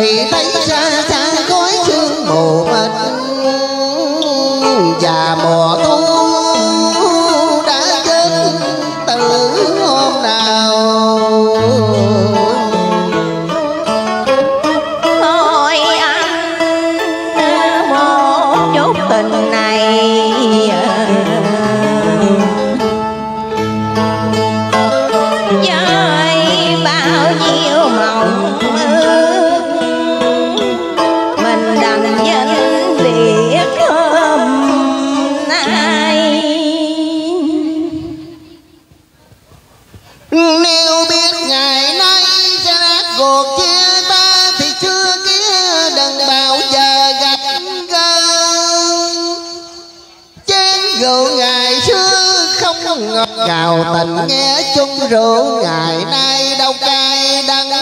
thì thấy xa xa khói sương mù mịt và mùa thu đã chết từ hôm nào? Thôi anh một chút tình này. nếu biết ngày nay sẽ rác cuộc chia ta thì chưa kia đừng bao giờ gặp gỡ. Chén rượu ngày xưa không ngọt cào tình nghe chung rượu ngày nay đâu cay đắng.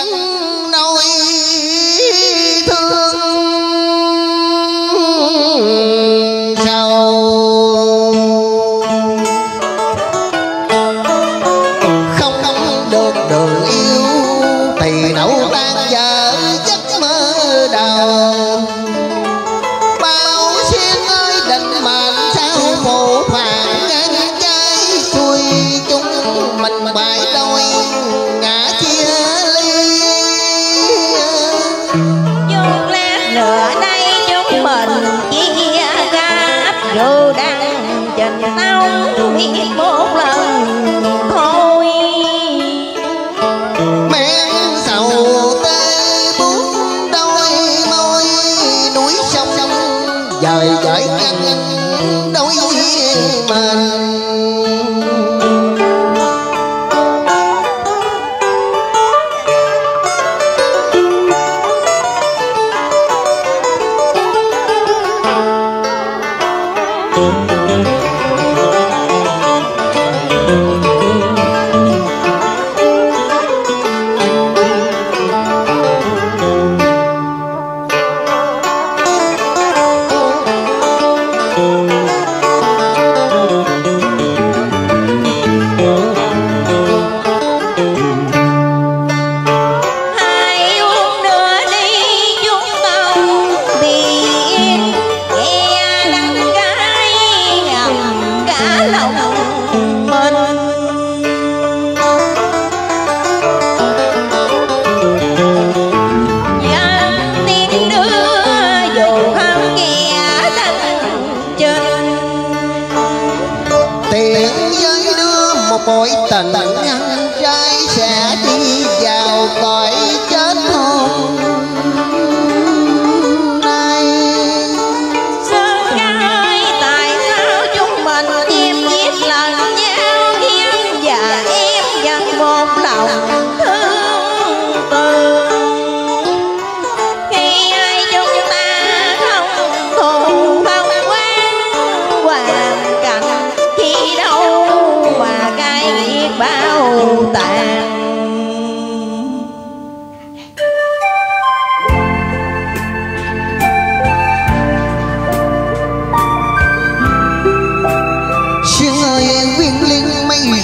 cảnh khi đâu mà cay nghiệt bao tàn.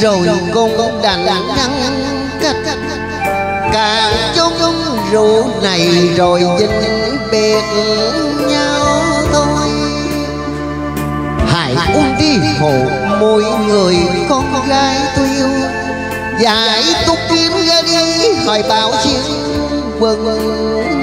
Rồi con đành ngăn càng chung rượu này rồi vinh biệt nhau hãy ung đi hộ mỗi người con gái tôi yêu. Giải túc kiếm ra đi khỏi báo chiến quân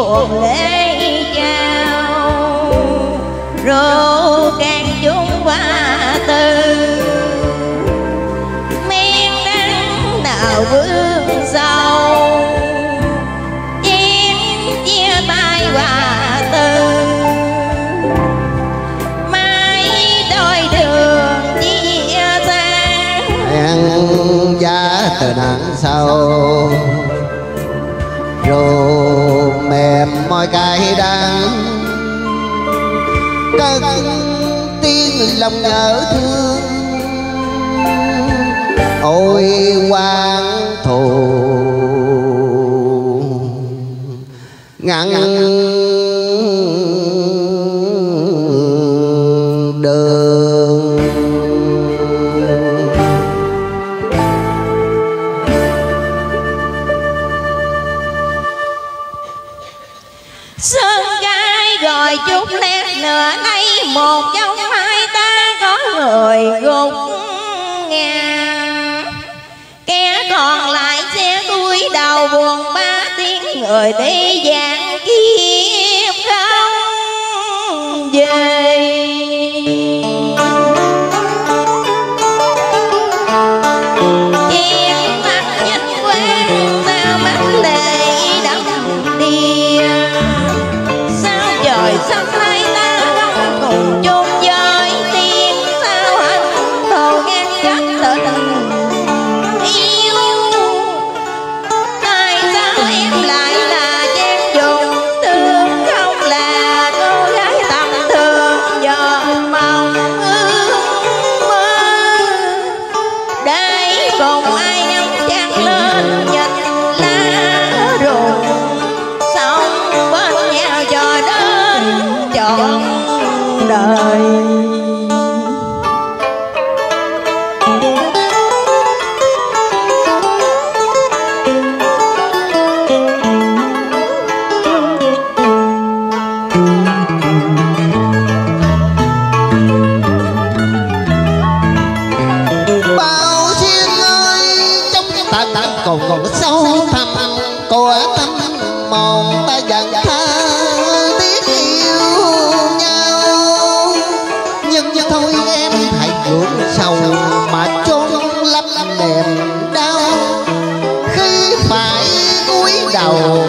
tuồng lấy trao rô càng chúng ba tư men đắng nào vương sâu chim chia tay hòa tư mai đôi đường chia xa, hẹn giá từ đằng sau. Rồi cài đàn cất tiếng lòng nhớ thương ôi quan thù ngăn, ngăn. sơn gai rồi chút lát nữa nay, một trong hai ta có người gục ngã. Kẻ còn lại sẽ cúi đầu buồn ba tiếng, người thế gian kiếp không về. trọn đời. Oh.